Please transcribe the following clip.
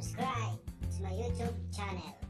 subscribe to my YouTube channel.